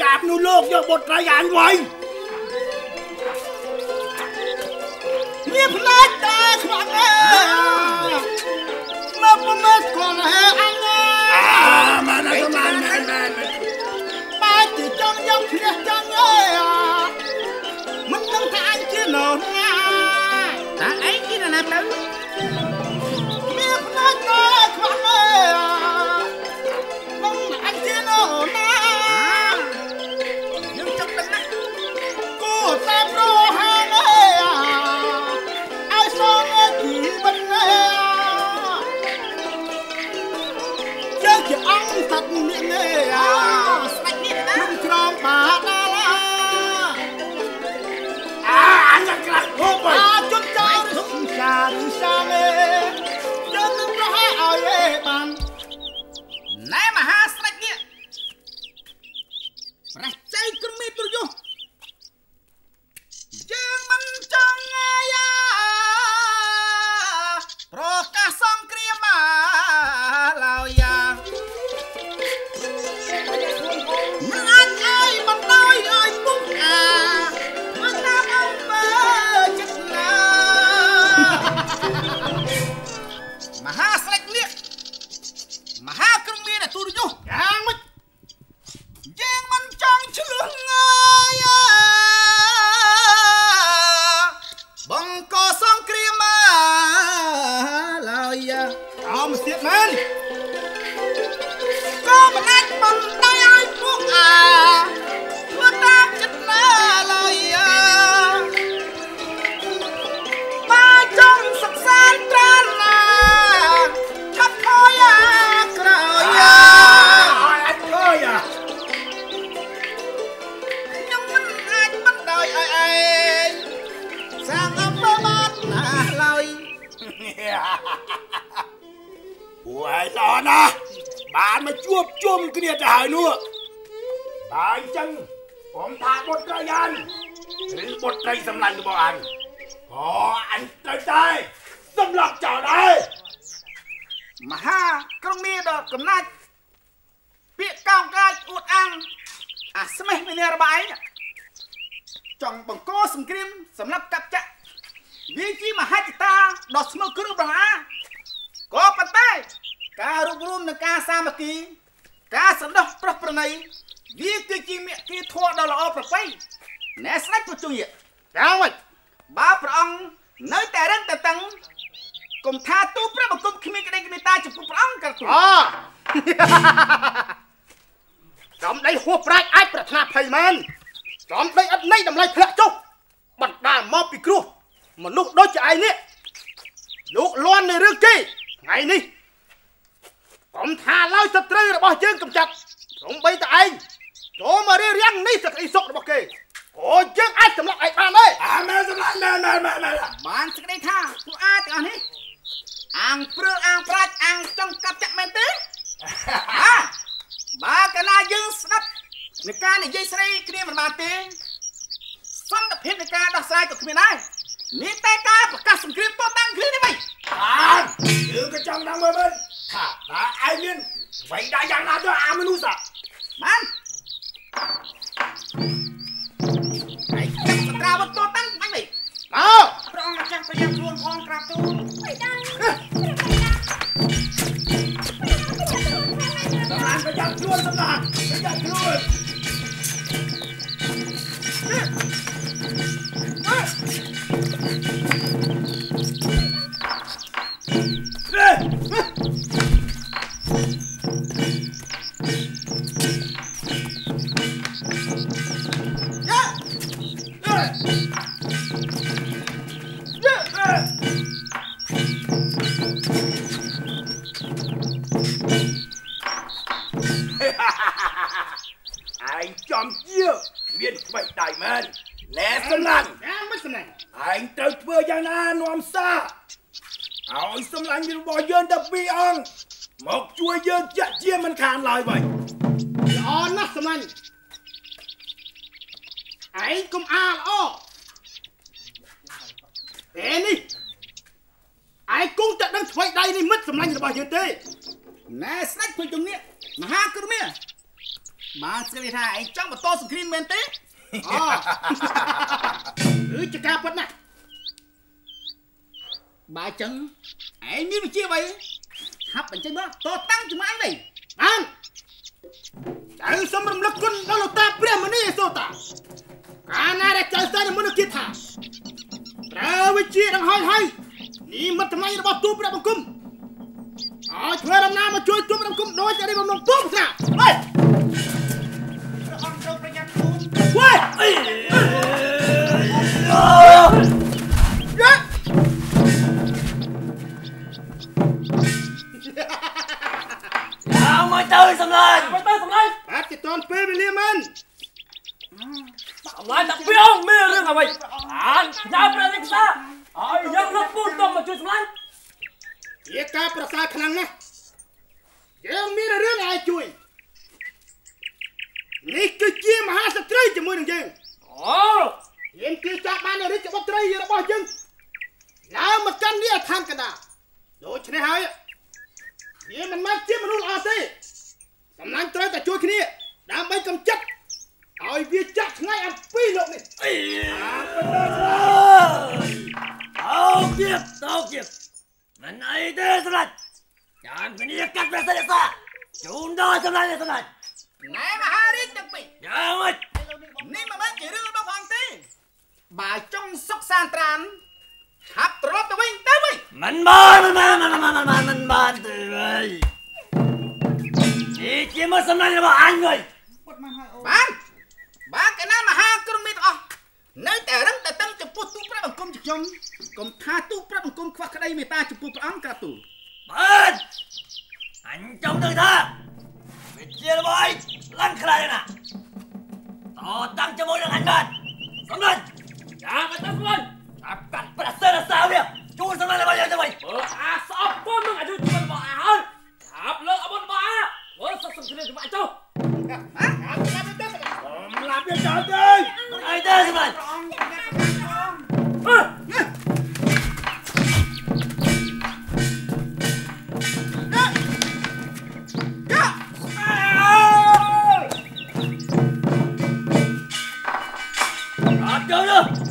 យ៉ានោះលោកយកបុត្រៃអញវិញវាផ្លាច់តែខ្វាក់អើមកមិនមកគំហេអញអាម៉ែណាម៉ែណាម៉ែបាច់ចង់យកព្រះចង់អើមិនដឹងថាអញជានរណាតើអញជានរណាទៅ man. រួមគ្នាទៅហើយនោះបើអញ្ចឹងខ្ញុំថាបុត្រយានឬបុត្រីសម្លាញ់របស់អញក៏អញត្រូវតែសម្លាប់ចោលដែរមហាក្រុងមាដល់កំណាច់ពាក្យកោងកាចអួតអាំងអាស្មេះមានរបស់ឯងចង់បង្កសង្គ្រាមសម្លាប់កាប់ចាក់វាជាមហិច្ឆតាដ៏ស្នូលគ្រឹះប្រហាក៏ប៉ុន្តែការរួបរวมនិងការសាមគ្គី ការសន្តោសប្រះប្រណីវាគឺជាមេគាធម៌ដ៏ល្អប្រពៃអ្នកស្ដេចប្រជញ្ញៈយ៉ាងម៉េចបើព្រះអង្គនៅតែរឹងតែតឹងកុំថាទូព្រះបង្គំគ្មានក្តីគ្មានតាចំពោះព្រះអង្គក៏ទូអូចំដីហួសប្រាច់អាចប្រាថ្នាភ័យមែនចំដីឥតន័យតម្លៃធ្លាក់ចុះបណ្ដាលមកពីគ្រោះមនុស្សដូចជាឯងនេះលោកលន់នៅរឿងគេថ្ងៃនេះ កុំថាឡើយសត្រូវរបស់យើងកំចាត់រំបីតឯងចូលមករៀបរៀងនេះសេចក្តីសុខរបស់គេអូយើងអាចសម្លាប់ឯងបានទេអាមែនសម្លាប់មែនមែនមែនបានសេចក្តីថាពួកអាទាំងអស់នេះអាងព្រឺអាងប្រាច់អាងចង់កាប់ចាក់មែនទេបើកាលណាយើងស្ដាប់នៃការនិយាយស្រីគ្នាមិនបានទេសន្តិភាពនៃការដោះស្រាយក៏គ្មានដែរនេះតែការប្រកាសសង្គ្រាមតតាំងគ្នានេះវិញ បាទយើងក៏ចង់ដឹងមើលមើលថាតើឯងមានអ្វីដែរយ៉ាងណាទៅអាមនុស្សអាបានឯងចាំសត្រាវត្តតាំងអញវិញមកប្រងម្ចាស់ប្រយ័ត្នខ្លួនផងក្រាបទូលមិនដែរសម្រាប់ប្រយ័ត្នខ្លួនសម្រាប់ប្រយ័ត្នខ្លួនអឺ Música ក៏យើងតែពីរអង្គមកជួយយើងជាក់ជាមិនខានឡើយវិញល្អណាស់សម្លាញ់ឯងកុំអាល្អពេលនេះឯងគង់តែដឹងស្វ័យដៃនេះមិត្តសម្លាញ់របស់យើងទេណែស្ដេចភុជជំនាញមហាគ្រមាបានស្គាល់ថាឯងចង់បន្តសង្គ្រាមមែនទេអូគឺជាការពិតណាស់ បើអញ្ចឹងឯងមានវិជ្ជាអ្វីហាប់អញ្ចឹងមកតតាំងជាមួយអញវិញបានចៅសូមរំលឹកគុណដល់លោកតាព្រះមនីសូតាកាលណាដែលចៅសែនមនុស្សគិតថាប្រើវិជាដង្ហើយហើយនេះមិត្តថ្មីរបស់ទូព្រះបង្គំឲ្យធ្វើដំណើរមកជួយទូព្រះបង្គំដោយតែនេះបំណងពុំស្រាប់ហេព្រះអង្គត្រូវប្រយ័ត្នខ្លួនវ៉េយ៉ា មកទៅសំឡាញ់មកទៅសំឡាញ់បាទជិះតនពេលវេលាមិនសំឡាញ់ដាក់ពីអង្គមានរឿងអ្វីអានញ៉ាំព្រះរាជាឲ្យយើងលោកពូទុំមកជួយសំឡាញ់ជាការប្រសើរខ្លាំងណាស់យើងមានរឿងឲ្យជួយនេះគឺជាមហាសត្រូវជាមួយនឹងយើងអូយើងគឺចាប់បានរាជបុត្រីរបស់យើងឡើងមកកាន់នេះឋានកណ្ដាលដូច្នេះហើយវាមិនមែនជាមនុស្សល្អទេ កម្លាំងត្រូវតែជួយគ្នាដើម្បីកម្ចាត់ឲ្យវាចាក់ឆ្ងាយអំពីលោកនេះអីអាបណ្ដាអូទៀតអូទៀតមិនអីទេស្ដេចចាំគ្នាកាត់វាសិនសាជូនដល់សម្ដេចស្ដេចណែមហារាជទាំងពីរយ៉ាងម៉េចនេះមិនមែនជារឿងរបស់ផងទេបើចង់សុកសានត្រានហាប់ទ្រពទៅវិញទៅវិញមិនបានមិនបានមិនបានមិនបានទេ គេគេមើលសំណាញ់របស់អញវិញពុតមកហើយអូបានបើកណាមហាគ្រងមានអស់នៅតែរឹងតែតឹងចំពោះទូប្រាប់បង្គំខ្ញុំកុំថាទូប្រាប់បង្គំខ្វះក្តីមេត្តាចំពោះព្រះអង្គក្រាបទូលបានអញចង់ទៅថាវិជារបស់អីឡើងខ្លាំងណាស់តតាំងជាមួយនឹងអញបានសំឡាញ់ចាំទៅសំឡាញ់ចាប់កាត់ប្រសិទ្ធសាវាជួយសំឡាញ់របស់យើងទៅវិញបើអាស្អប់ពុំនឹងអាយុជីវិតរបស់អាហើយចាប់លើអបុនរបស់អា 我是生出来的马忠。我们那边站队，来的是吧？走了。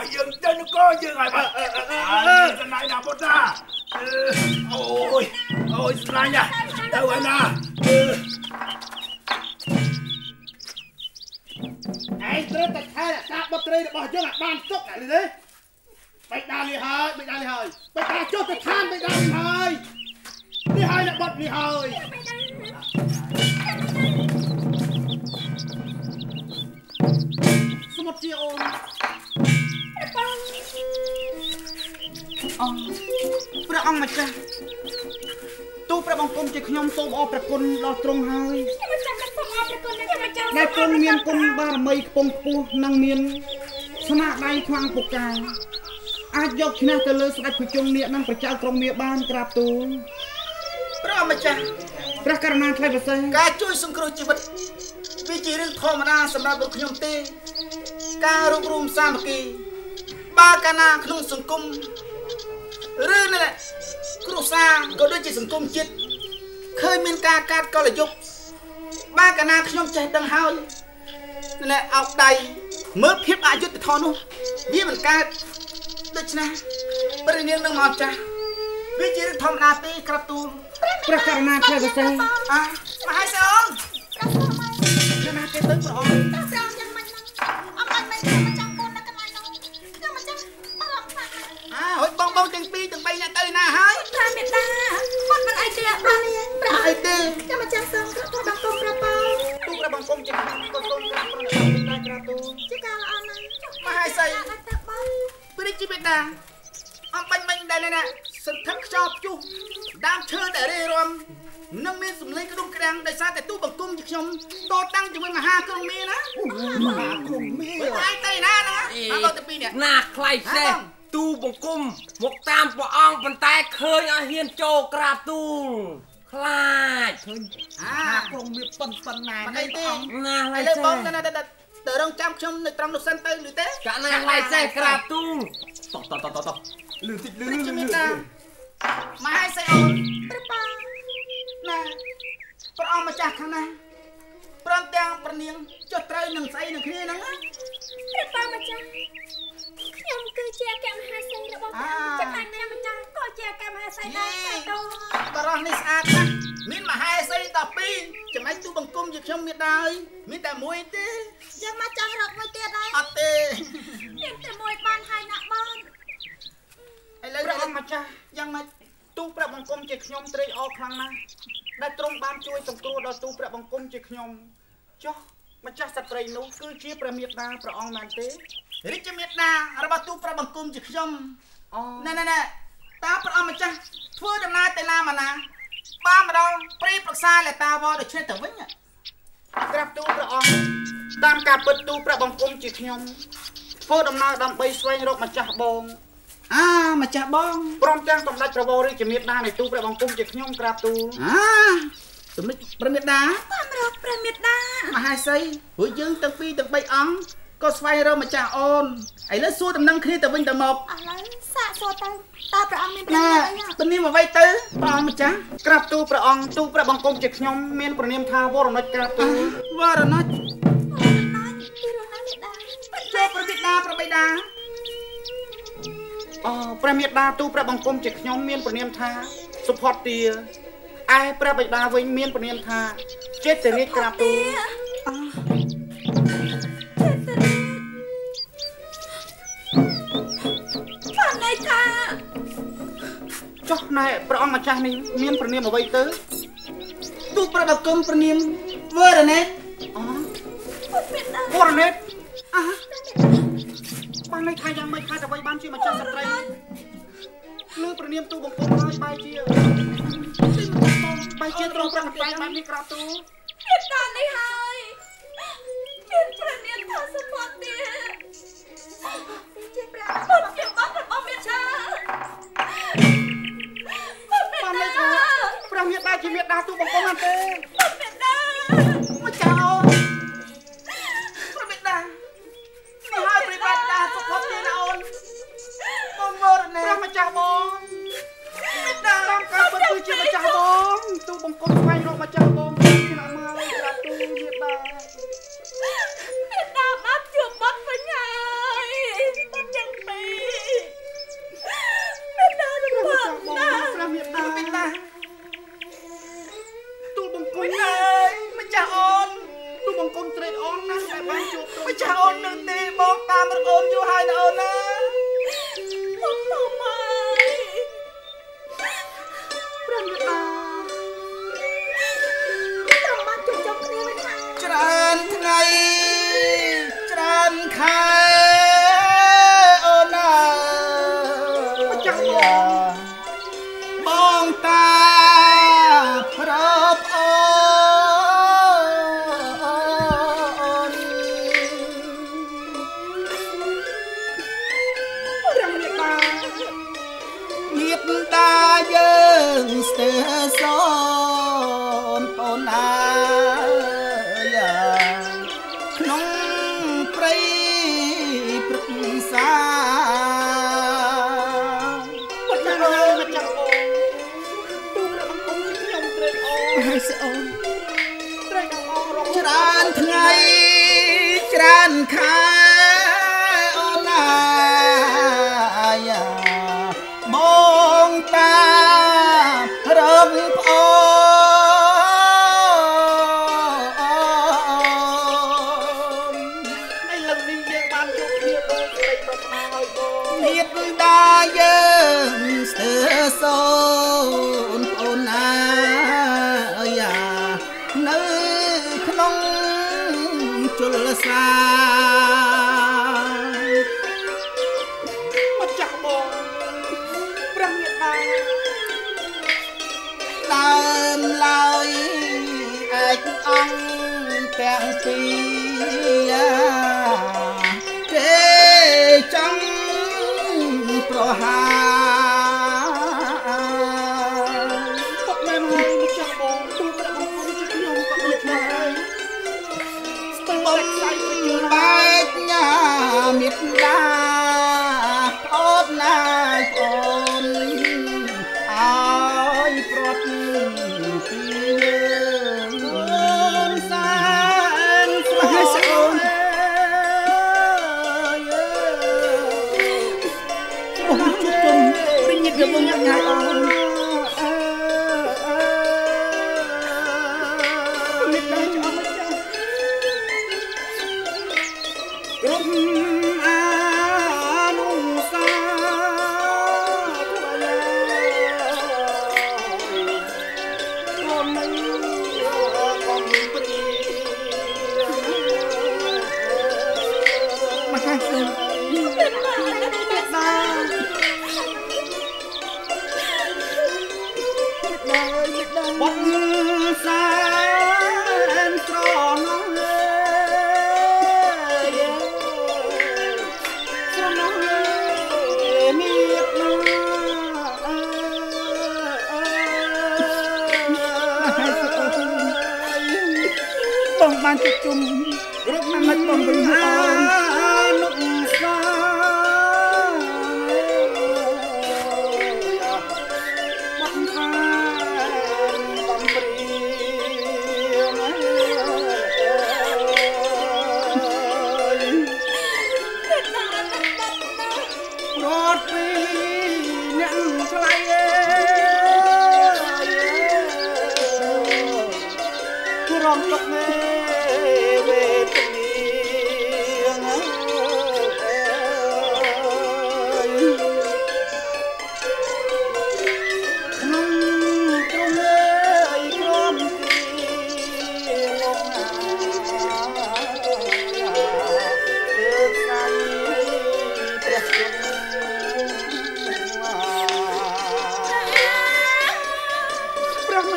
វិញអាយើងទៅនគរយើងហើយបាទអឺអឺអឺអានេះសំឡាញ់ណាបុតាអឺអូយអូយសំឡាញ់ណាទៅហើយណាអឺឯងត្រូវតែថែរក្សាបុត្រីរបស់យើងឲ្យបានសុខណាទេបៃតាលីហើយបៃតាលីហើយបៃតាចុះទៅឋានបៃតាលីហើយនេះហើយអ្នកបត់នេះហើយសមុទ្រជាអូន អព្រះអង្គម្ចាស់ទូព្រះបង្គំជាខ្ញុំសូមអរព្រះគុណដល់ទ្រង់ហើយខ្ញុំចាំតែសូមអរគុណណាស់ចាម្ចាស់ដែលទ្រង់មានគុណបារមីខ្ពង់ខ្ពស់និងមានស្នាដៃខ្លាំងពូកែអាចយកឈ្នះទៅលើស្ដេចភុជង្គនាគនិងប្រជាក្រុងមាបានក្រាបទូលព្រះម្ចាស់ព្រះករណាថ្លៃប្រសេះការជួយសង្គ្រោះជីវិតវាជារឿងធម្មតាសម្រាប់ពួកខ្ញុំទេ ការរួបរวมសាមគ្គី បើកាលណាក្នុងសង្គមឬនៅគ្រួសារក៏ដូចជាសង្គមជាតិឃើញមានការកាត់កលយុគបើកាលណាខ្ញុំចេះដឹងហើយណែអោបដៃមើលភាពអយុត្តិធម៌នោះវាមិនកើតដូច្នេះព្រះនាងនឹងមកចាស់វាជារឿងធម្មតាទេក្រាបទូលព្រះករណាថ្លៃប្រសេះអ่ะមហាសងព្រះសូមឲ្យខណៈគេទៅព្រះអង្គព្រះប្រងយ៉ាងម៉េចហ្នឹងអមមិនមិនខ្ញុំម្ចាស់គុណណាស់កន្ណាស់អើហុចបងបងទាំងពីរទាំងបីអ្នកទៅណាហើយព្រះមេតាគាត់មិនអីទេព្រះនាងព្រះអីទេខ្ញុំម្ចាស់សូមក្រទៅបង្គំព្រះប៉ោទូព្រះបង្គំជាខ្ញុំក៏សូមក្រាបព្រះអ្នកក្រាបទូលជាការល្អណាស់មហាសីអត់ទៅបងព្រះជីវិតតាអំបាញ់បាញ់ដែលណាសន្ធឹកខ្យល់ព្យុះដើមឈើដែលរេរាំនឹងមានសម្លេងក្ដុំក្ដាំងដោយសារតែទូបង្គំជាខ្ញុំតតាំងជាមួយមហាក្រុងមាណាមហាក្រុងមាបើឯងទៅណាណាមកដល់ទៅពីរនេះណាខ្លៃសេះហ៎បង ទូបង្គំមកតាមព្រះអង្គប៉ុន្តែឃើញឲ្យហ៊ានចូលក្រាបទូលខ្លាចឃើញអាក្រុងមាប៉ុនប៉ុណ្ណាមិនអីទេណាខ្លៃឥឡូវសេះបងទៅណាទៅទៅរងចាំខ្ញុំនៅត្រង់នោះសិនទៅឬទេកាណាខ្លៃសេះក្រាបទូលតោះតោះតោះតោះលឺតិចលឺព្រះលឺជីលឺវិតលឺតាមហាសីអូនព្រះប៉ោណាព្រះអង្គម្ចាស់ខាងណាព្រមទាំងប្រនាងចុះត្រូវនឹងស្អីនឹងគ្នាហ្នឹងណាព្រះប៉ោម្ចាស់ ខ្ញុំគឺជាអគ្គមហាសីរបស់ព្រះចំណែកអ្នកម្ចាស់ក៏ជាអគ្គមហាសីដែរទៅបរោះនេះស្អាតណាស់មានមហេសី12ចំណែកទូបង្គំជាខ្ញុំមានដែរមានតែមួយទេយើងមកចង់រកមួយទៀតហើយអត់ទេយើងតែមួយបានហើយណាបងឥឡូវព្រះអង្គម្ចាស់យ៉ាងម៉េចទូព្រះបង្គំជាខ្ញុំត្រេកអរខ្លាំងណាស់ដែលទ្រង់បានជួយសង្គ្រោះដល់ទូព្រះបង្គំជាខ្ញុំចុះម្ចាស់ស្ត្រីនោះគឺជាព្រះមេត្តាព្រះអង្គមែនទេ រាជមេត្តារបស់ទូព្រះបង្គំជាខ្ញុំអូណែណែណែតើព្រះអង្គម្ចាស់ធ្វើដំណើរទៅណាមកណាបានមកដល់ព្រៃប្រឹក្សាលតាវរដូច្នេះទៅវិញហ៎ក្រាបទូលព្រះអង្គតាមការពិតទូលព្រះបង្គំជាខ្ញុំធ្វើដំណើរដើម្បីស្វែងរកម្ចាស់បងអាម្ចាស់បងព្រមទាំងសម្ដេចប្រវោរាជមេត្តានៃទូលព្រះបង្គំជាខ្ញុំក្រាបទូលអាសម្ដេចព្រះមេត្តាតាមរកព្រះមេត្តាមហាសីព្រោះយើងទាំងពីរទាំងបីអង្គ ក៏ស្វែងរកម្ចាស់អូនឥឡូវសួរដំណឹងគ្នាទៅវិញទៅមកឥឡូវសាកសួរទៅតើព្រះអង្គមានព្រះណានាមអីហ៎ព្រះនាមអ្វីទៅព្រះអង្គម្ចាស់ក្រាបទូលព្រះអង្គទូលព្រះបង្គំជាខ្ញុំមានព្រះនាមថាវរណុចក្រាបទូលវរណុចណាស់ពីរណាមេត្តាចូលព្រះបិតាព្រះបិតាអូព្រះមេត្តាទូលព្រះបង្គំជាខ្ញុំមានព្រះនាមថាសុផតទាឯព្រះបិតាវិញមានព្រះនាមថាចេតរាជក្រាបទូលបា ចុះណែព្រះអង្គម្ចាស់នេះមានព្រះនាមអ្វីទៅទូលព្រះបង្គំព្រះនាមវរណេតអូពុទ្ធមេត្តាវរណេតអាបានន័យថាយ៉ាងម៉េចហេតុអ្វីបានជាម្ចាស់ស្ត្រីលើព្រះនាមទូលបង្គំហើយបែរជាបែរជាត្រង់ប្រកបបែបនេះក្រាបទូលមេត្តានេះហើយមានព្រះនាមថាសុផតទាជាព្រះពុទ្ធជាបងរបស់មេត្តាពុទ្ធមេបានន័យត្តាថា ព្រះមេត្តាជាមេត្តាទូលបង្គំហ្នឹងទេពុទ្ធមេត្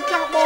Cabo.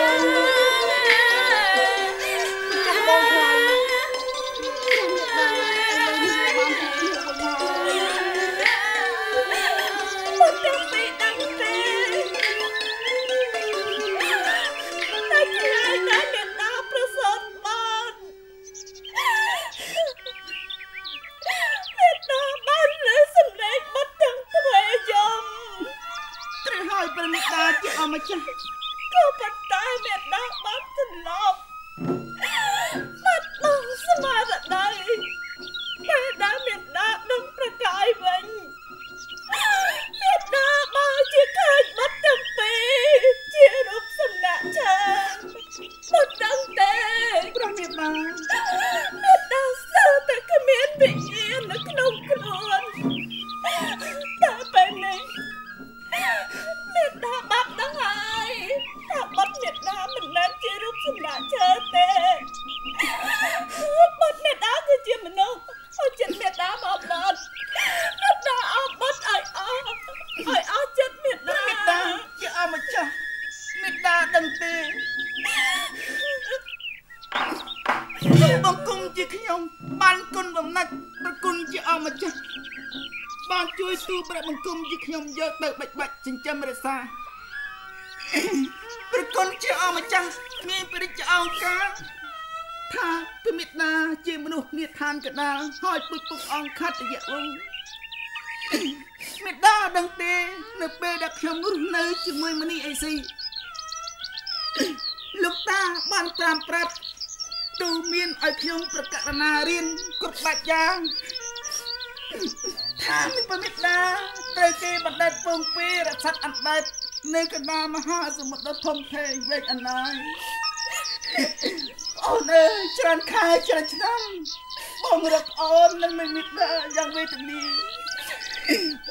ចោលការថាពមិតាជាមនុស្សនាឋានកដាលហើយពុកពុកអង្គខិតយៈវងមេដាដឹងទេ នៅពេលដែលខ្ញុំរស់នៅជាមួយមនីអេស៊ីលោកតាបានប្រាប់ប្រាប់ទូមានឲ្យខ្ញុំប្រកាសណារៀនគ្រប់បាច់យ៉ាងថាមានបមិតាត្រូវគេបណ្ឌិតពងពីរដ្ឋអណ្ដែតនៅកណ្ដាលមហាសមុទ្រធំធេងវែកអណ្ដាយ អូនអើយច្រើនខែច្រើនឆ្នាំបងរកអូននឹងមិនមានដែរយ៉ាងវេទនា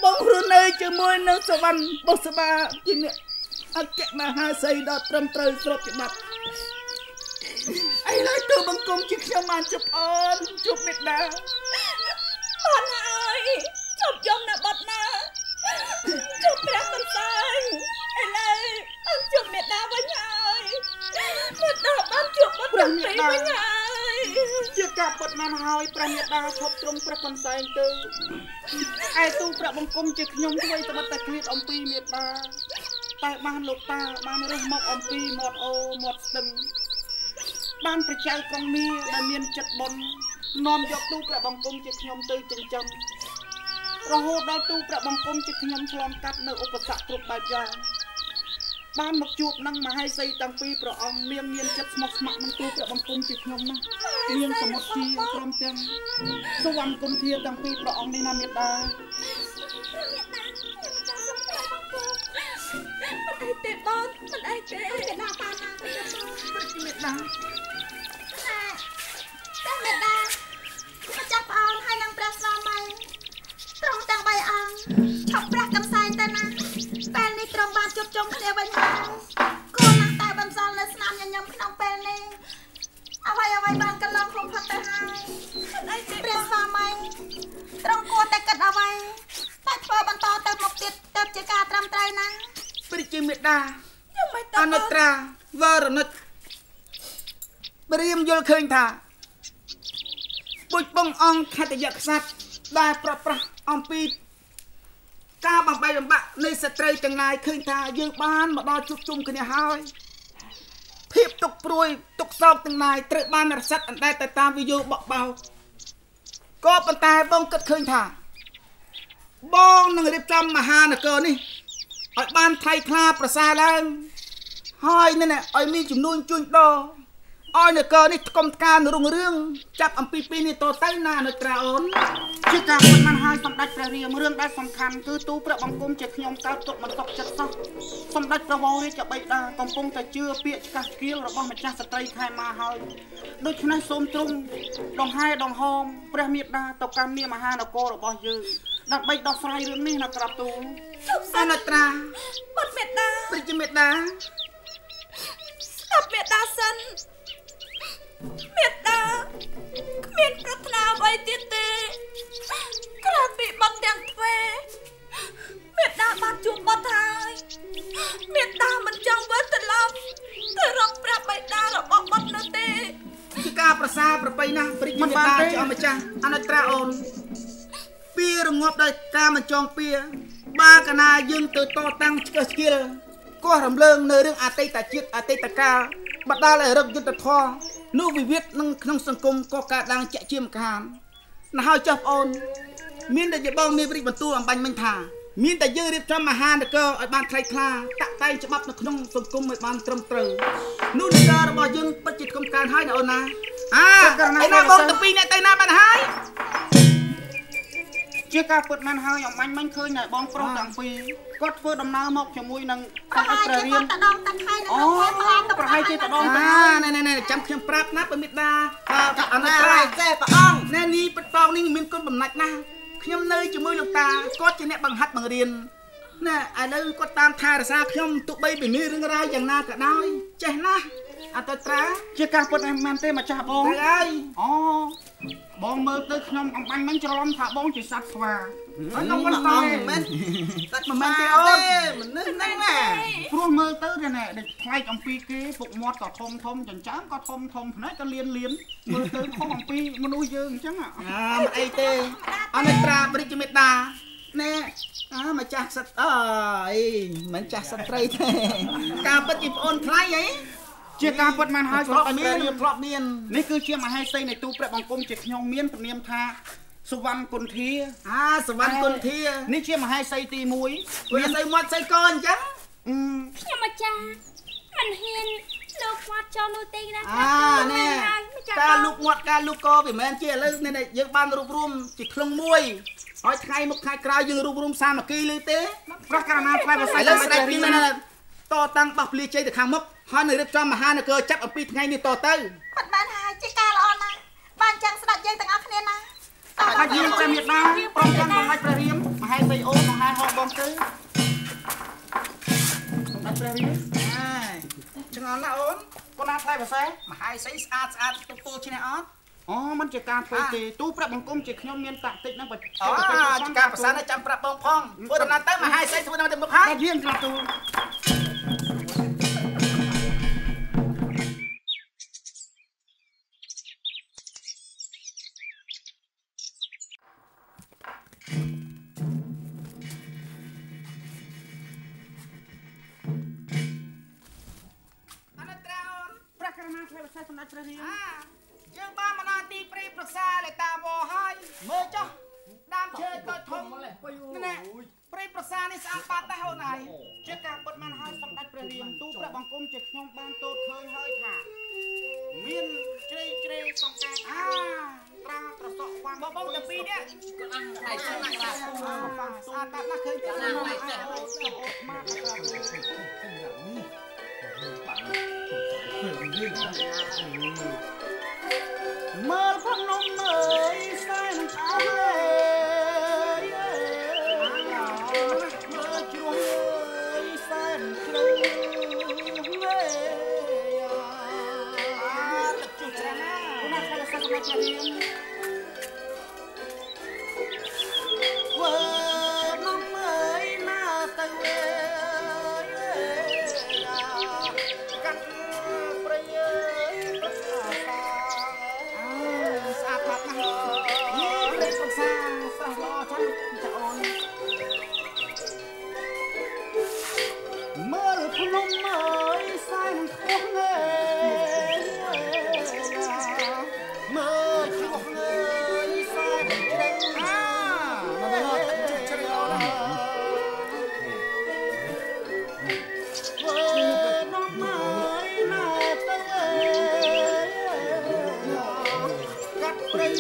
បងរស់នៅជាមួយនឹងសវណ្ណបុស្បាជាអ្នកអគ្គមហាសីដ៏ត្រឹមត្រូវស្របច្បាប់ឥឡូវទៅបង្គំជាខ្ញុំបានជប់អូនជប់មេដាបងអើយជប់យំនៅបាត់ណាជប់ព្រះមិនសើឥឡូវអូនជប់មេដាវិញហើយ មេដាបានជប់បាត់ទាំងពីរវិញហើយជាការពិតមែនហើយព្រះមេត្តាឈប់ទ្រង់ព្រះកន្សែងទៅឯទូព្រះបង្គំជាខ្ញុំធ្វើត្បិតតែគ្លៀតអំពីមេត្តាតែបានលោកតាបានរើសមកអំពីមាត់អូមាត់ស្ទឹងបានប្រជ័យកងមាដែលមានចិត្តបុណ្យនាំយកទូព្រះបង្គំជាខ្ញុំទៅចិញ្ចឹមរហូតដល់ទូព្រះបង្គំជាខ្ញុំឆ្លងកាត់នៅឧបសគ្គគ្រប់បែបយ៉ាង បានមកជួបនឹងមហេសីទាំងពីរព្រះអង្គនាងមានចិត្តស្មោះស្ម័គ្រនឹងទូព្រះបង្គំជាខ្ញុំណាស់នាងសមុទ្រជាព្រមទាំងសវណ្ណគុណធាទាំងពីរព្រះអង្គនេះណាមេត្តាមិនអីទេបងមិនអីទេមេដាបានណាទៅជប់មេត្ជួបជុំគ្នាវិញហើយគួរណាស់តែបន្សល់នៅស្នាមញញឹមក្នុងពេលនេះអ្វីអ្វីបានកន្លងខ្លួនផុតទៅហើយមិនអីទេព្រះស្វាមីទ្រង់គួរតែគិតអ្វីតែធ្វើបន្តទៅមុខទៀតទៅជាការត្រឹមត្រូវណាព្រះជាមេត្តាយ៉ាងម៉េចតើអនុត្រាវរនិតព្រាមយល់ឃើញថាពុជបងអង្គខតយក្សត្រដែលប្រប្រាស់អំពី ការបំបីបំបាក់នៃស្ត្រីទាំងឡាយឃើញថាយើងបានមកដល់ជួបជុំគ្នាហើយភាពទុកព្រួយទុកសោកទាំងឡាយត្រូវបានរសិតអណ្ដែតទៅតាមវិយោបក់បោកក៏ប៉ុន្តែបងគិតឃើញថា បងនឹងរៀបចំមហានគរនេះឲ្យបានថ្លៃថ្លាប្រសើរឡើងហើយនេះណាឲ្យមានចំនួនជួញដោ ឲ្យនគរនេះថ្កុំថ្កើងរុងរឿងចាប់អំពីពីនេះតទៅណានៅត្រាអូនជាការពិតមិនហើយសម្ដេចព្រះរាមរឿងដែលសំខាន់គឺទូព្រះបង្គំជាខ្ញុំកើតទុកមិនຕົកចិត្តសោះសម្ដេចព្រះវររាជបិតាកំពុងតែជឿពាក្យឆ្កាស់គៀលរបស់ម្ចាស់ស្ត្រីខែមាហើយដូច្នេះសូមទ្រង់ដង្ហែដង្ហោមព្រះមេត្តាទៅកាន់នាមហានគររបស់យើងដើម្បីដោះស្រាយរឿងនេះណាក្រាបទូលជប់អសិននុត្រាបាត់មេដាព្រះជាមេត្តាស្ដាប់មេដាសិនមេដាគ្មានប្រាថ្នាអ្វីទៀតទេក្រៅពីបាត់ទាំងទ្វេមេដាបានជួបបាត់ហើយមេដាមិនចង់វិលត្រឡប់ទៅរកព្រះបិតារបស់បាត់នោះទេជាការប្រសាប្របីណាស់ព្រះជាមេត្តាជាអម្ចាស់អនុត្រាអូនពីរងាប់ដោយការមិនចងពៀបាកណាយើងទៅតតាំងឆ្កឹះឆ្កៀលកោះរំលើងនៅរឿងអតីតជាតិអតីតកាលបដាលឲ្យរឹកយុទ្ធធរ នោះវិវាទនឹងក្នុងសង្គមក៏កើតឡើងជាក់ជាម្ខានណាស់ហើយចុះបងអូន មានតែជាបងមានព្រិចបន្ទូលអំបញ្ញមិញថាមានតែយើងរៀបចំមហានគរឲ្យបានថ្លៃថ្លាតាក់តែងច្បាប់នៅក្នុងសង្គមឲ្យបានត្រឹមត្រូវនោះនគររបស់យើងពិតជាកំកើនហើយណាអូនណាអាឯណាបងតាពីរអ្នកទៅណាបានហើយ ជាការពិតមែនហើយអំបញ្ញមិញឃើញតែបងប្រុសទាំងពីរគាត់ធ្វើដំណើរមកជាមួយនឹងប្រសម្ដេហែចលព្រះជារាគាត់មតដងតាំងហើយនៅអូក្នុងផ្ទះប្រហែលជាតដងអាណែណែណែចាំខ្ញុំប្រាប់ណាបើមេដាអនុត្រាចេះព្រះអង្គណែនេះពិតបងនេះមានគុណបំណាច់ណាស់ខ្ញុំនៅជាមួយលោកតាគាត់ជាអ្នកបង្ហាត់បង្រៀនណែឥឡូវគាត់តាមថែរក្សាខ្ញុំទោះបីពីមានរឿងរ៉ាវយ៉ាងណាក៏ដោយចេះណាស់អនុត្រាជាការពិតមែនទេម្ចាស់បងទៅហើយអូ បងមើលទៅខ្ញុំអំបញ្ញមិញច្រឡំថាបងជាសត្វស្វាហើយខ្ញុំគាត់អតងមែមែននតែមិនមែនទេអូនមនុស្សហ្នឹងណាព្រោះមើលទៅតែណែដូចផ្លែកអំពីគេពុកមាត់ក៏ធំធំចិញ្ចើមក៏ធំធំភ្នែកក៏លៀនលៀនមើលទៅខុសអំពីមនុស្សយើងអញ្ចឹងហ៎អាមិនអីទេអនុត្រាបរិជ្ជមេតាណែអាម្ចាស់សិតអអីមិនចាស់ស្ត្រីទេការពិតជាប្អូនថ្លៃអី ជាការពិតមែនហើយ ធ្លាប់ សម្ដេច មានព្រះរាម ធ្លាប់មាន នេះគឺជាមហេសីនៃទូព្រះបង្គំជាខ្ញុំមានព្រានាមថាសុវណ្ណគុន្ធា អាសវណ្ណគុន្ធា នេះជាមហេសីទី1 វា មាន ស្អីមាត់ស្អីកអញ្ចឹង អឺ ខ្ញុំអាចារ្យមិនហ៊ានលោកគាត់ចូលនោះទេណា អាណែការលូកមាត់ការលូកកវាមិនមែនជាឥឡូវនេះយើងបានរួបរวมជាក្លុងមួយហើយថ្ងៃមុខថ្ងៃក្រោយយើងរួបរวมសាមគ្គីលើទេ ប្រកាសណាផ្លែប្រស័ ឥ យ ឡូវ សម្ ស្ដេ ដេ ច ច ពី ព្រះ មែ រា ន ម តតាំងបោះភ្លាជ័យទៅខាងមុខ ហើយនឹងរៀបចំមហានគរចាប់អំពីថ្ងៃនេះតទៅបាត់បានហើយជាការល្អណាស់បានចាំងស្ដាប់យើងទាំងអស់គ្នាណាបាច់យើងព្រះមេត្តាព្រមទាំងសម្ដេចព្រះរាមមហហែសៃអូមហែហោបងទៅសម្ដេចព្រះរាជហើយចង្អល់ណាអូនប៉ុណ្ណាថ្លៃប្រសែមហែសៃស្អាតស្អាតទុកទូឈ្នះអត់អូมันជាការធ្វើទេទូប្រាប់បង្គំជាខ្ញុំមានតាក់តិចហ្នឹងបើអូជាការប្រសាចាំប្រាប់បងផងធ្វើដំណើរទៅមហែសៃធ្វើដំណើរទៅមុខហើយយាងក្រាបទូ សាសម្ដេចព្រះរាមយើងបានមកដល់ទីព្រៃប្រឹក្សាលេតាវហើយមើលចុះដើមឈើតូចធំនេះព្រៃប្រឹក្សានេះស្អាតបាតតែហូនហើយជាការពិតមែនហើយសម្ដេចព្រះរាមទូព្រះបង្គំជាខ្ញុំបានតូតឃើញហើយថាមានជ្រេជ្រេសង្ការអាត្រាត្រសក់វាងបងបងតែពីរនេះក៏អស់តែស្អាតស្អាតបាត់ណាស់ឃើញចាស់ណាស់ហើយអូមក អត់មើលផងនំអើយស្នេហ៍នឹងអស់ហើយមើលជ្រុងអើយសែនជ្រៅអើយអាទឹកជុះច្រើនណាស់ណាស់តែសាក់មកចារៀង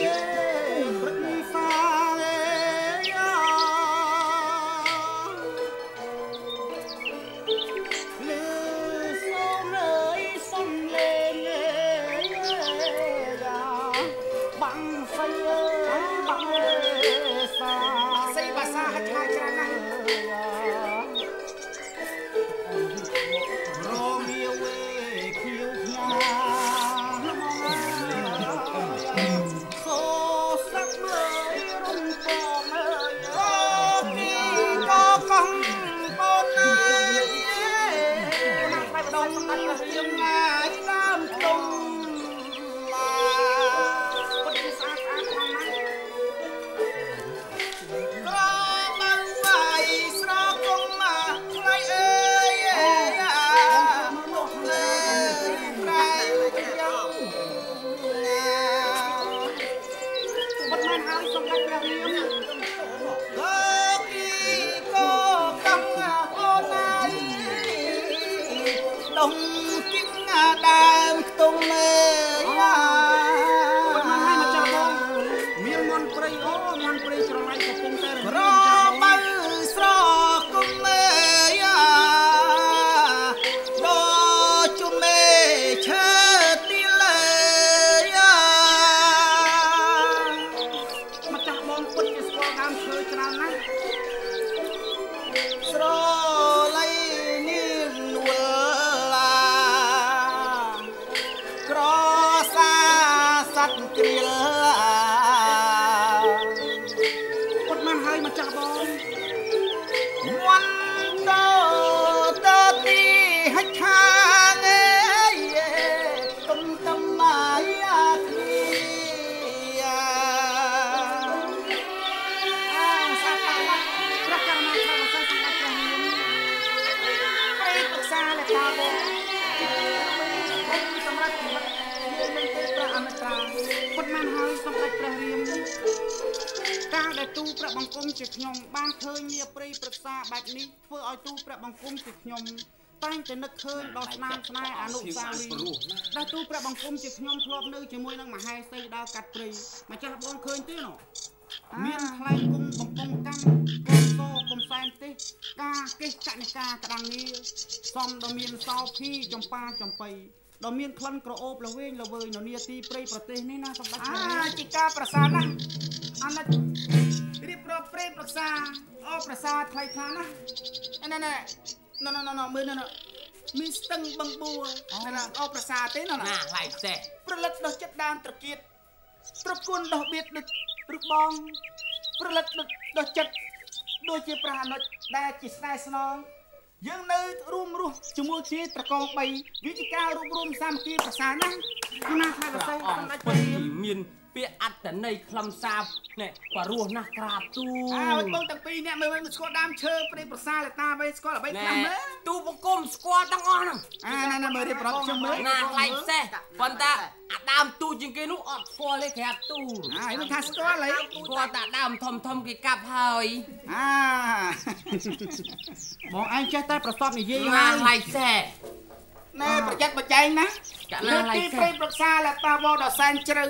កា ស្រឡៃនាងនួលឡាក្រសាសัตว์គ្រាល ទូព្រះបង្គំជាខ្ញុំបានឃើញញាព្រៃប្រឹក្សាបែបនេះធ្វើឲ្យទូព្រះបង្គំជាខ្ញុំតែងតែនឹកឃើញដល់ស្នាមស្នេហ៍អនុស្សាវរីយ៍ដែលទូព្រះបង្គំជាខ្ញុំធ្លាប់នៅជាមួយនឹងមហេសីដើរកាត់ព្រៃម្ចាស់បងឃើញទេណូមានថ្លែងគុំបំពង់កម្មគុំតកំសែនទេសការកេះកនិកាក្តាំងងារសំដ៏មានសោភីចំប៉ាចំបៃដ៏មានក្លិនក្រអូបល្វែងល្វើយនៅនាទីព្រៃប្រទេសនេះណាសម្ដេចអាជាការប្រសាណាស់អាណិត រៀបរាប់ព្រៃប្រសាអូប្រសាថ្លៃថ្លាណាណែណែណណណណមើលណណមានស្ទឹងបឹងបួណណអូប្រសាទេណណណាឡៃសេះប្រលិតដោះចិត្តដានត្រកៀតប្រគុណដោះបៀតដូចឬបងប្រលិតដោះចិត្តដូចជាប្រាអនុជដែលជាស្នេហ៍ស្នងយើងនៅរួមរស់ជាមួយគ្នាត្រកង3វាជាការរួបរวมសាមគ្គីប្រសើរណាស់ណាស់ថាប្រសើរព្រះសំអង្គដេចពិព្រះតរាមជាមាន ពាក្យអត្តន័យខ្លឹមសារនេះបរោះណាស់ក្រាបទូលអើយបងទាំងពីរអ្នកមើលមិនស្គាល់ដើមឈើព្រៃប្រសាលតាវេស្គាល់អ្វីខ្លះមើលទូបង្គំស្គាល់ទាំងអស់ហ្នឹងអាណាណាមើលរៀបរាប់ខ្ញុំមើលណាឡៃសេះប៉ុន្តែអាដើមទូជាងគេនោះអត់ស្គាល់ទេក្រាបទូលអាយមិនថាស្គាល់ហីស្គាល់តែដើមធំធំគេកាប់ហើយអាបងឯងចេះតែប្រសពនិយាយណាហើយឡៃសេះណែប្រយ័ត្នបច្ចេកណាកាលណាឡៃទីសេះព្រៃប្រសាលតាវដល់សែនជ្រៅ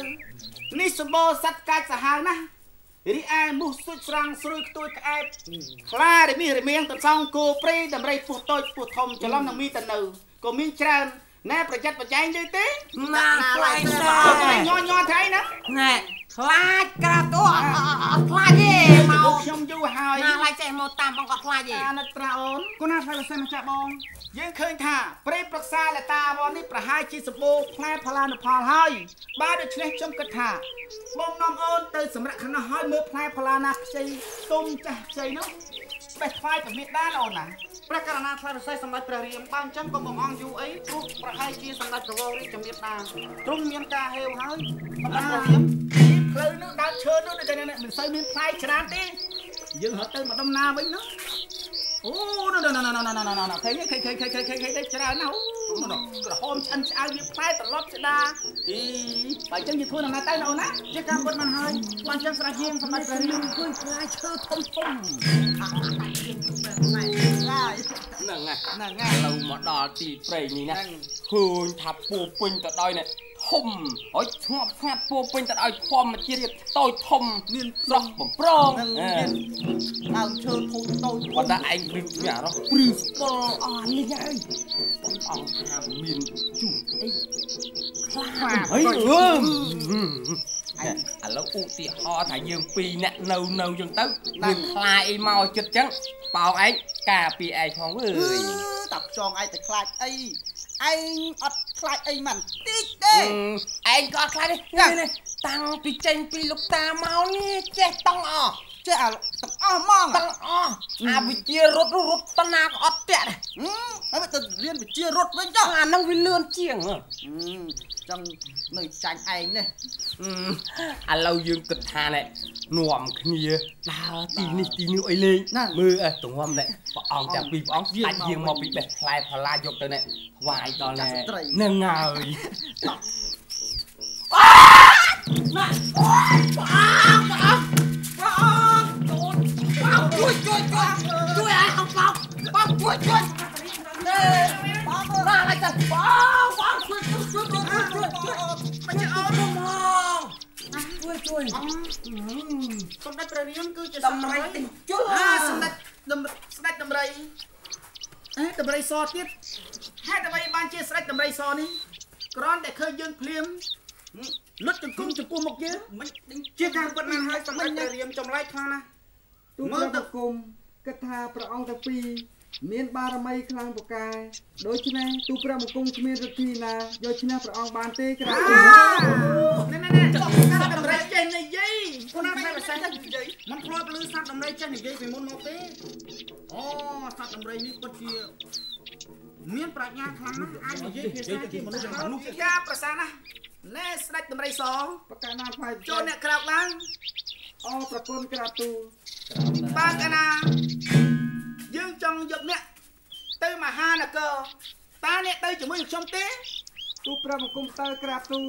នេះសម្បូរសត្វកាចសាហាវណាស់រីឯមូសសុចស្រងស្រួយខ្ទួយក្អែបខ្លារមាសរមៀងតសងគោព្រៃដំរីពោះតូចពោះធំច្រឡំនឹងមីតនៅក៏មានច្រើនណែប្រយ័ត្នបច្ចេកទេទេណាឡៃសេះញ័រញ័រថៃណាណែខ្លាចក្រាបទូលអត់អត់ខ្លាចទេមកពួកខ្ញុំយូរហើយណាឡៃចេះមកតាមបងក៏ខ្លាចទេអាណិតត្រាអូនគូណាថាលសិនម្ចាស់បង យើងឃើញថាព្រៃប្រឹក្សាលតាវនេះប្រហែលជាសម្បូរផ្លែផលានុផលហើយបាទដូច្នេះខ្ញុំគិតថាបងនាំអូនទៅសម្រាប់ខាងនោះហើយមើលផ្លែផលាណាខ្ចីទុំចាស់ខ្ចីនោះបេះថ្វាយព្រះមេដាអូនណាព្រះករណាថ្លៃពិសេសសម្ដេចព្រះរាមបើអញ្ចឹងក៏បងអង្គយូរអីព្រោះប្រហែលជាសម្ដេចប្រវោរាជជំរាបដាទ្រង់មានការហេវហើយសម្ដេចព្រះរាមផ្លូវនោះដើរឈើនោះដូចតែនេះមិនសូវមានផ្លែច្រើនទេយើងរត់ទៅមកដំណើរវិញនោះ អូណូណូណូណូណូណូណូឃើញឃើញឃើញឃើញឃើញឃើញតែច្រើនណាស់អូណូក្រហមឆ្អិនឆ្អៅវាប្រែត្រឡប់ស្ដាអីបើចឹងវាធ្វើនៅណាទៅអូនណាជាការពុតមិនហើយបានចឹងស្រេចជាងសម្ដេចព្រះរាមគឺខ្លាឈើធំធំហ្នឹងហ្នឹងឥឡូវមកដល់ទីព្រៃនេះណាឃើញថាពូពេញទៅដោយនេះ ធំហើយស្ងប់ស្ងាត់ពោពេញទៅដោយធម្មជាតិតូចធំមានស្រស់បំប្រងនឹងអឺមានដើមឈើធំតូចប៉ុន្តែឯងព្រឹកញ៉ារព្រឺស្ពល់អស់នេះហើយបងអង្គថាមានជូរអីខ្លាចហើយអឺឥឡូវឧទាហរណ៍ថាយើងពីរនាក់នៅនៅចឹងទៅមានខ្លាចអីមកចិត្តចឹងប៉ោឯងការពីឯងផងអើយតាប់ចងឯងទៅខ្លាចអី ឯងអត់ខ្លាចអីមិនតិចទេឯងក៏អត់ខ្លាចទេនេះនេះតាំងពីចេញពីលោកតាមកនេះចេះតង់អស់ ចេះអាទាំងអស់ហ្មងតង់អស់អាវិជារត់រត់តណាក៏អត់តាក់ដែរហឹមហើយទៅរៀនវិជារត់វិញចុះអាហ្នឹងវាលឿនជាងហ៎ចឹងនៅចាញ់ឯងនេះអឺឥឡូវយើងគិតថាណែនាំគ្នាដើរទីនេះទីនេះអីលេងមើលអើទងំណែព្រះអង្គទាំងពីរព្រះអង្គដាច់យើងមកពីបេះផ្លែផល្លាយកទៅណែថ្វាយដល់ណែនឹងហើយ ជួយជួយជួយជួយឲ្យអង្គបងបងជួយជួយណាឡើយទៅបងបងជួយជួយជួយជួយជួយជួយមិនចោលមកជួយជួយសម្ដេចព្រះរាមគឺជាតម្រៃទិញជួយអាសម្ដេចដំស្ដេចដំរីអេដំរីសទៀតហេតុអ្វីបានជាស្ដេចដំរីសនេះគ្រាន់តែឃើញយើងភ្លាមលុតចង្គង់ចំពោះមុខយើងមិនជាការពិតណាស់ហើយសម្ដេចព្រះរាមចម្លែកខ្លាំងណាស់ ទូព្រះបង្គំគិតថាព្រះអង្គទាំងពីរមានបារមីខ្លាំងពូកែដូច្នេះទូព្រះបង្គំគ្មានរទ្ធីណាយកឈ្នះព្រះអង្គបានទេក្រៅណែណែណែចុះកាត់ដំរីចេះនិយាយគូណាផ្លែពិសេសនិយាយមិនធ្លាប់ឮសត្វដំរីចេះនិយាយពីមុនមកទេអូសត្វដំរីនេះពិតជាមានប្រាជ្ញាខ្លាំងណាស់អាចនិយាយភាសាជាមនុស្សយ៉ាងមនុស្សពីការប្រសាណាស់ណែស្ដេចដំរីសប្រកាសណាផ្លែចូលអ្នកក្រោកឡើង អប្រគុណក្រាបទូលបើកាលណា យើងចង់យកអ្នកទៅមហានគរតើអ្នកទៅជាមួយនឹងខ្ញុំទេទូព្រះបង្គំតើក្រាបទូល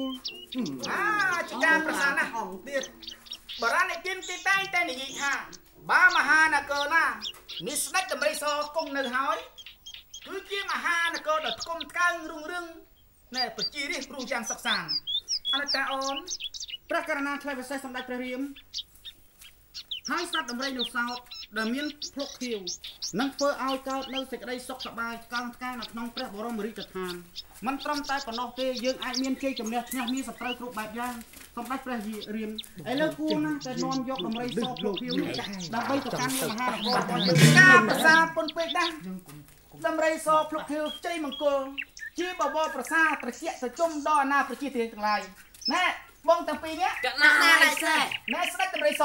អាជាការប្រសាណាស់អង្គទៀតបរាណឯទៀនគេតែងតែនិយាយថាបើមហានគរណាមានស្ដេចដំរីសគង់នៅហើយគឺជាមហានគរដ៏ថ្កុំថ្កើងរុងរឿងណែប្រជារាស្ត្រព្រោះយ៉ាងសុខសាន្តអនុតាអូនព្រះករណាថ្លៃពិសេសសម្ដេចព្រះរាម ហើយសត្វដំរីនោះសោតដែលមានភ្លុកខៀវនឹងធ្វើឲ្យកើតនៅសេចក្តីសុខសប្បាយកលកាយនៅក្នុងព្រះបរមរាជដ្ឋានមិនត្រឹមតែប៉ុណ្ណោះទេយើងអាចមានជ័យជំនះឈ្នះមានសត្រូវគ្រប់បែបយ៉ាងសម្ដេចព្រះយារៀមឥឡូវគួរណាស់តែនាំយកដំរីសភ្លុកភៀវនេះដើម្បីទៅកាន់មហានគររបស់យើងការប្រសាពុនពេកណាស់ដំរីសភ្លុកខៀវជ័យមង្គលជាបបរប្រសាត្រជាក់ទៅជុំដល់អាណាប្រជាធានទាំងឡាយណែ បងទាំងពីរនេះកណាណាឡៃសែណែស្ដេចដំរីស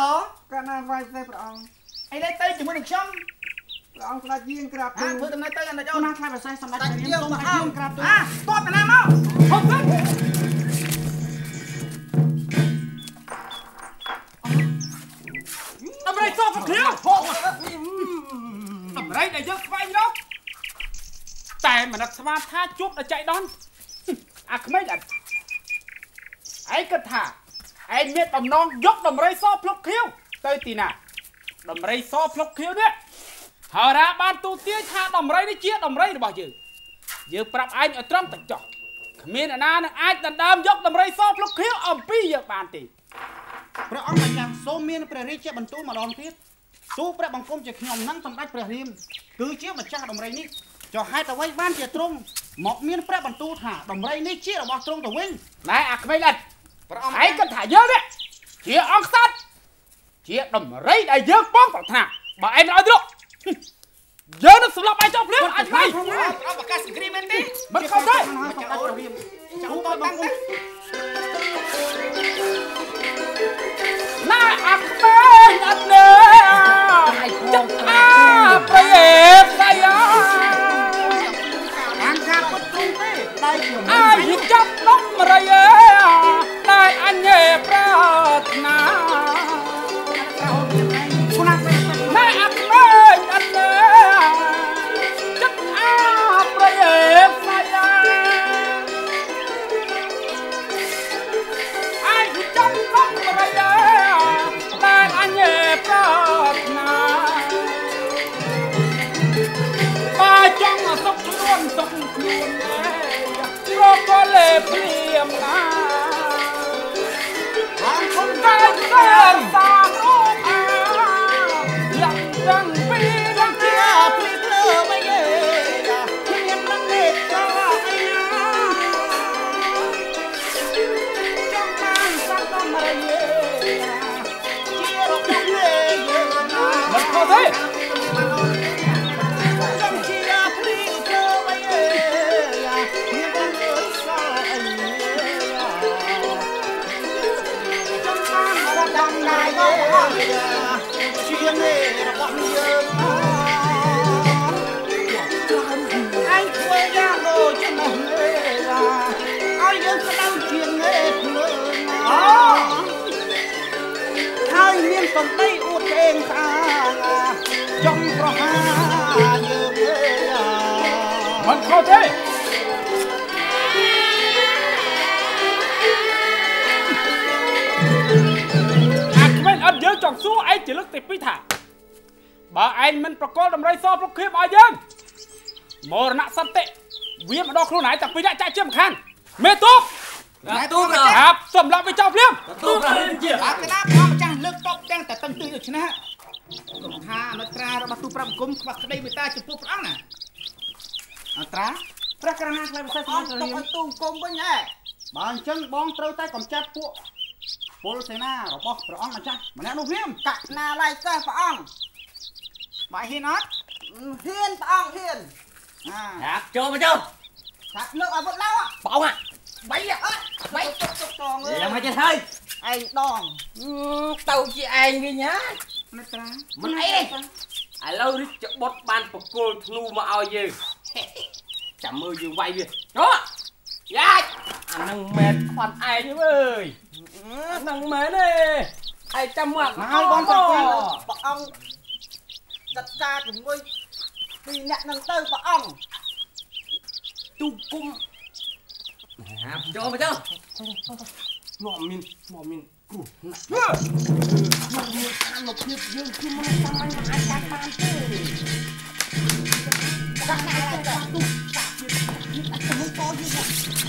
កាលណាវាយតែព្រះអង្គឥឡូវទៅជាមួយនឹងខ្ញុំព្រះអង្គស្ដេចយាងក្រាបទូអាលធ្វើដំណើរទៅអាណាចអូអូនណាខ្លាយប្រសេះសម្ដេចព្រះរាមសូមតែយាងក្រាបទូលអាតបតាណាមកហុកទៅដំរីសភ្លុកភៀវដំរីដែលយើងស្វែងរកតែមិននឹកស្មានថាជួបដល់ចៃដន្យអាក្មេងអត់ ឯងគិតថាឯងមានបំណងយកដំរីសភ្លុកខៀវទៅទីណាដំរីសភ្លុកខៀវនេះហោរាបានទូទាយថាដំរីនេះជាដំរីរបស់យើងយើងប្រាប់ឯងឲ្យត្រឹមតែចោះគ្មានអ្នកណានឹងអាចដណ្ដើមយកដំរីសភ្លុកខៀវអំពីយើងបានទេព្រះអង្គម្ចាស់សូមមានព្រះរាជាបន្ទូលម្ដងទៀតទូលព្រះបង្គំជាខ្ញុំនឹងសម្ដេចព្រះរាមគឺជាម្ចាស់ដំរីនេះចុះហេតុអ្វីបានជាទ្រង់មកមានព្រះបន្ទូលថាដំរីនេះជារបស់ទ្រង់ទៅវិញណែអាក្មេងអិត ព្រះអង្គឯងគិតថាយើងនេះជាអង្គក្សត្រជាដំរីដែលយើងបងប្រាថ្នាបើឯងមិនឲ្យទ្រកយើងនឹងស្លាប់ឯងចុះភ្លាមអញមិនអបកាសគ្រីមែនទេមិនខំទេចាំអូនចាំតតាំងតាំងណាអាក់មេង មិនខុសទេអាក្មេងអត់យើងចង់សួរឯងជាលើកទី2ថាបើឯងមិនប្រកល់ដំរីសប្រគៀបឲ្យយើងមរណៈសន្តិវាមកដល់ខ្លួនឯងតាពីរដាក់ចាក់ជាមិនខានមេទូក កាទូប្រ ครับសម្រាប់វាចោលភ្លាម ទូប្ររៀនជា អាកណាព្រះម្ចាស់លើកតបទាំងតែតឹងទិសដូច្នេះគំថាអនុត្រារបស់ទូប្រង្គមខ្វះក្តីមេត្តាចំពោះព្រះអង្គណា អត្រាព្រះករណាខ្លាំងពិសេសសម្រាប់រៀនទៅទូគុំវិញហ៎បើអញ្ចឹងបងត្រូវតែកំចាត់ពួកពលសេនារបស់ព្រះអង្គម្ចាស់ម្នាក់នោះហ៊ានកាក់ណាឡៃសេះព្រះអង្គបើហ៊ានអត់ហ៊ានព្រះអង្គហ៊ានអាចូលមកចូលថាលើកអាវុធឡៅបងហ่ะបីអត់បីទុកទុកតងអើយយ៉ាងម៉េចទៅហើយឯងដងទៅជាឯងវិញហ៎មិនត្រាមិនអីឥឡូវរិទ្ធបុតបានបកគោលធ្នូមកឲ្យយើង ចាំមើលយើងវាយវាចូលយ៉ាច់អានឹងមែនខ្វាន់ឯងអើយអានឹងមែនទេឯងចាំមកហើយបងប្រកល់ព្រះអង្គចាត់ការជាមួយពីរអ្នកនឹងទៅព្រះអង្គទូគុំហាចូលមកចូលមកមានមកមានគ្រោះណាស់មកមានអានុភាពយើងគឺមនុស្សសាមញ្ញមិនអាចកាត់បានទេ កាត់ណាស់ទៅទូកាត់ទៀតទៀតអត់ទៅកោ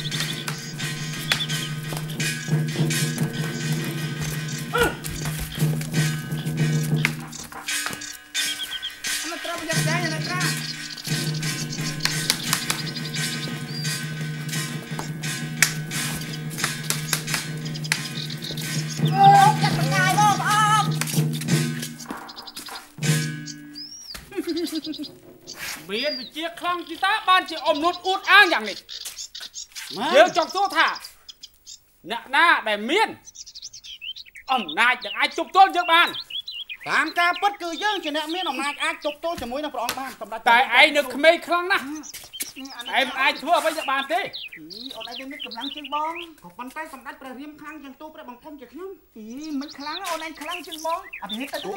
ជាអំនួតអួតអាងយ៉ាងនេះម៉ែយើងចង់សួរថាអ្នកណាដែលមានអំណាចដែលអាចជប់ទល់យើងបានតាមការពិតគឺយើងជាអ្នកមានអំណាចអាចជប់ទល់ជាមួយនឹងព្រះអង្គបានសម្រាប់តែឯងនៅក្មេងខ្លាំងណាស់នេះអាឯងមិនអាចធ្វើអ្វីទៅបានទេអូនឯងមានកម្លាំងជាងបងក៏ប៉ុន្តែសម្ដេចព្រះរាមខ្លាំងជាងទូព្រះបង្គំជាខ្ញុំអីមិនខ្លាំងអូនឯងខ្លាំងជាងបងអត់ហេតុទៅទូ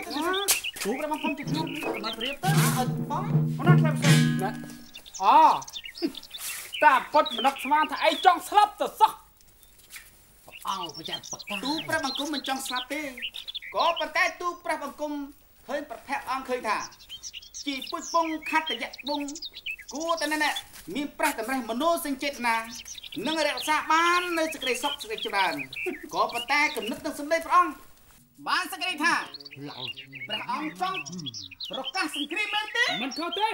ទូព្រះបង្គំជាខ្ញុំសម្ដេចព្រះរាមទៅឲ្យបងអូនអត់ខ្លាំងផ្សេងណា អូតាពុតមនឹកស្មានថាឯងចង់ស្លាប់ទៅសោះអង្គប្រចាំបកាទូព្រះបង្គំមិនចង់ស្លាប់ទេក៏ប៉ុន្តែទូព្រះបង្គំឃើញប្រភពអង្គឃើញថាជីពុជពងខត្តយៈវងគួរតែណែមានប្រះតម្រេះមនោសញ្ចេតនានឹងរក្សាបាននៅសេចក្តីសុខសេចក្តីច្រើនក៏ប៉ុន្តែគំនិតនឹងសម្ដីព្រះអង្គបានសេចក្តីថាព្រះអង្គចង់ប្រកាសសង្គ្រាមមែនទេមិនខុសទេ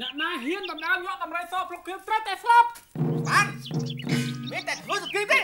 អ្នកណាហ៊ានដំណើរយកតម្រៃសពលោកគ្រាមត្រូវតែស្លាប់បានមានតែធ្វើសង្គ្រាមទេ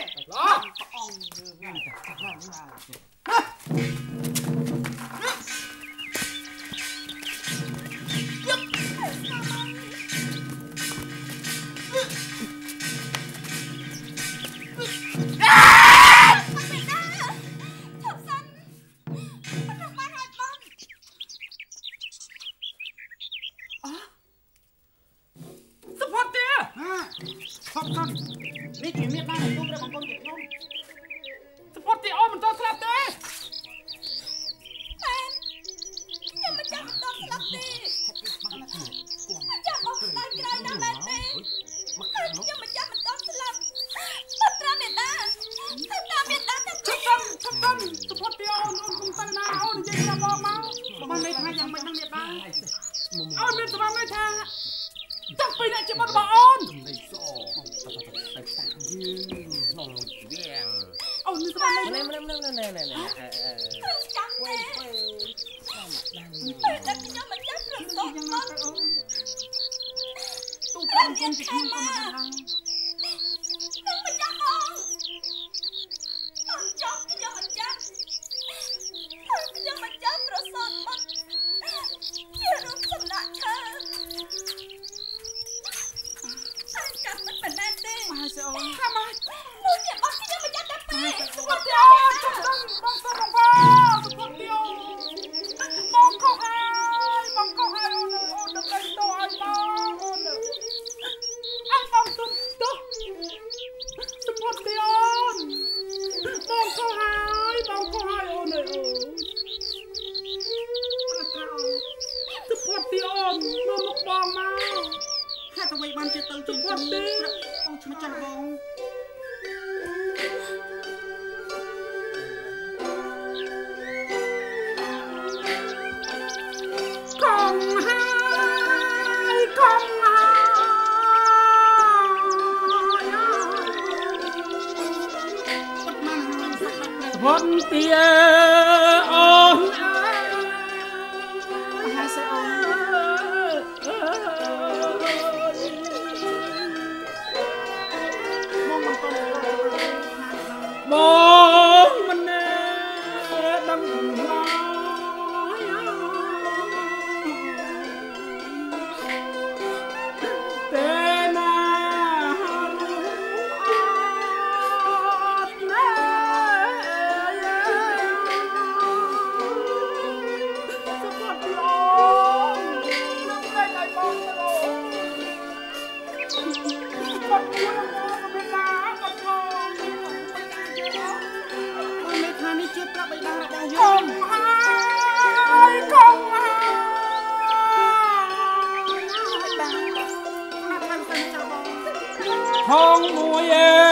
ហងមួ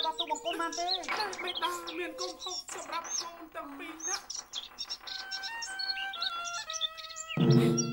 របស់ទូបង្គំបានទេនឹងមេដាមានកុំហុកសម្រាប់ហុំទាំងពីរណា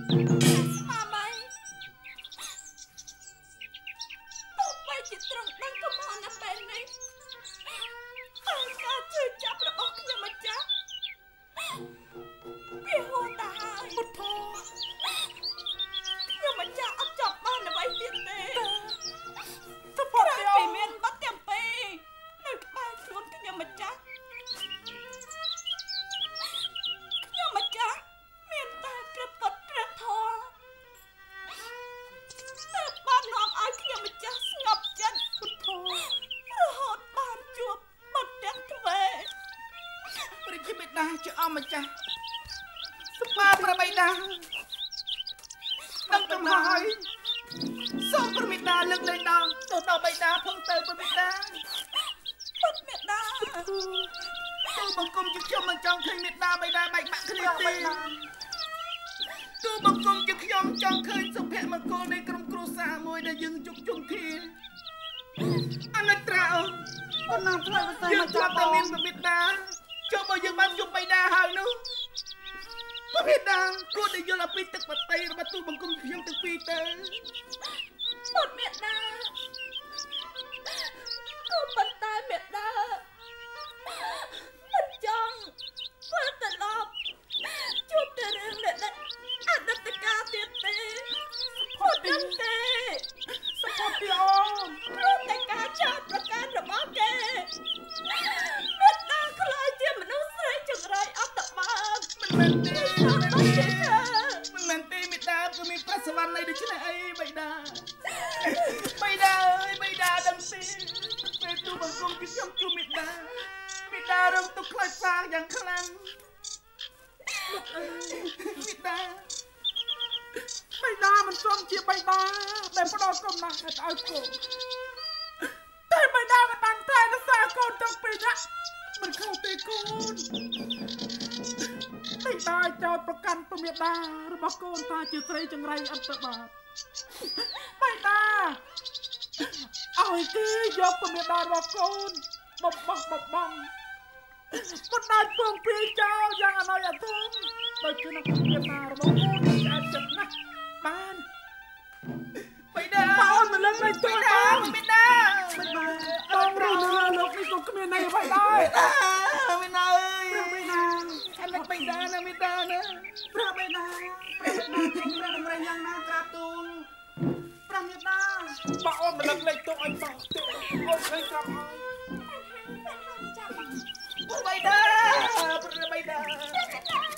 បាទជាស្រីចង្រៃអត្តបាទបៃតាឲ្យគេយកពមេដារបស់កូនបំបោះបំបំប៉ុន្តែពងព្រាយចោលយ៉ាងអណ័យអធិមដោយគឺនៅក្នុងចិត្តតារបស់កូនស្អាតចិត្តណាស់បានបៃតាបងមិនលឹងនៅទូបងបៃតាបងរស់នៅលោកនេះក៏គ្មានអ្វីបៃតាបៃតាអើយបៃតាខាងនេះបៃតាណាបៃតាណាប្រាប់បៃតា ឆ្នាំនេះព្រះតម្រេចយ៉ាងណាក្រាបទូលព្រះមេដាបើអូនមិនដឹងលេខទូឲ្យសោះទេអូនឃើញក្រាបហើយចាំបងបៃតាព្រះបៃតា